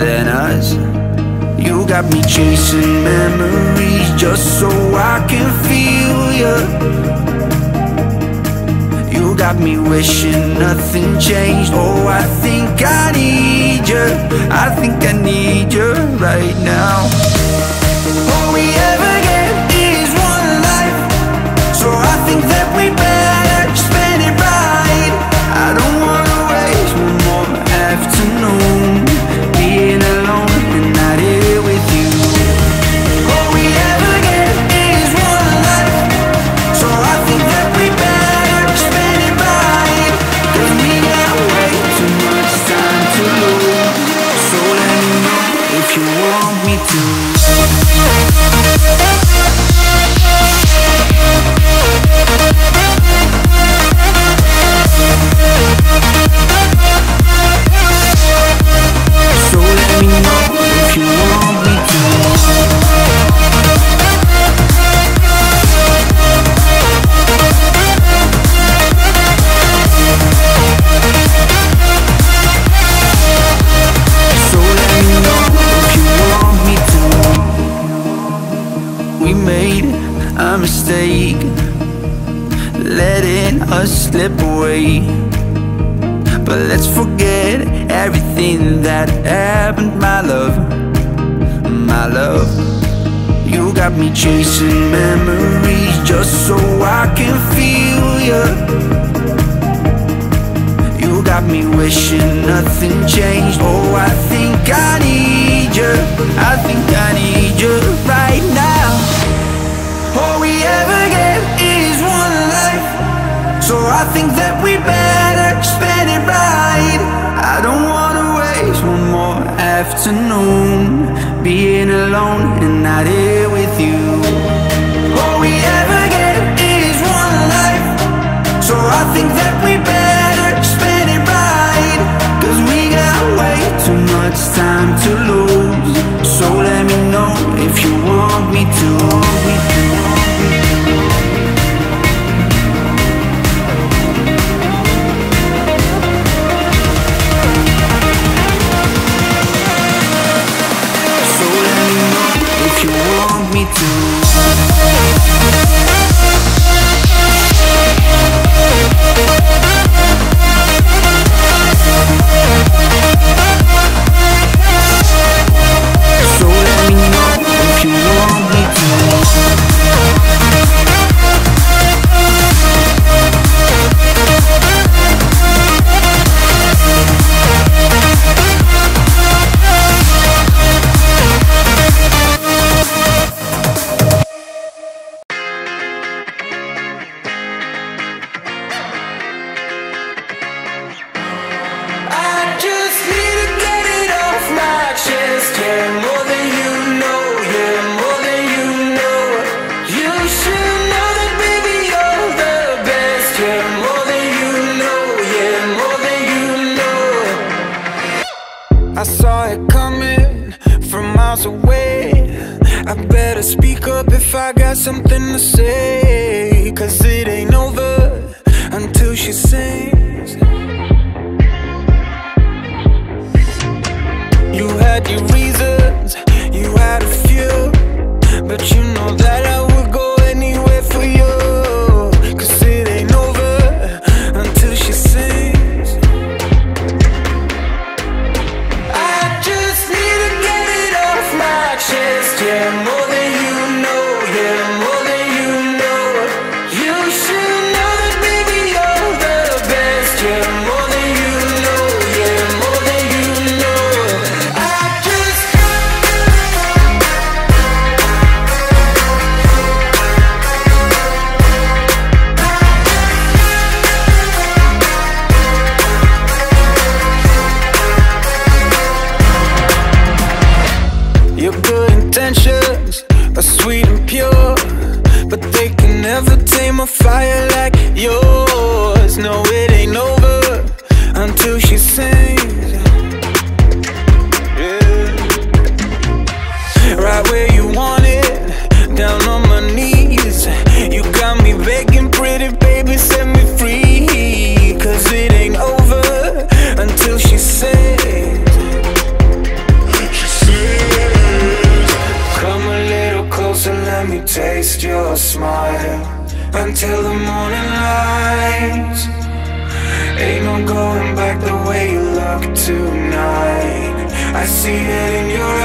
than us. You got me chasing memories just so I can feel you. You got me wishing nothing changed. Oh, I think I need you I think I need you right now. love. You got me chasing memories just so I can feel you You got me wishing nothing changed. Oh, I think I need you I think I need you right now. All we ever get is one life. So I think that we better spend it right. I don't wanna waste one more afternoon being alone and not here with you. All we ever get is one life. So I think that we me too. Cause it ain't over until she sings. You had your reasons, you had a few But you know that I tonight. I see it in your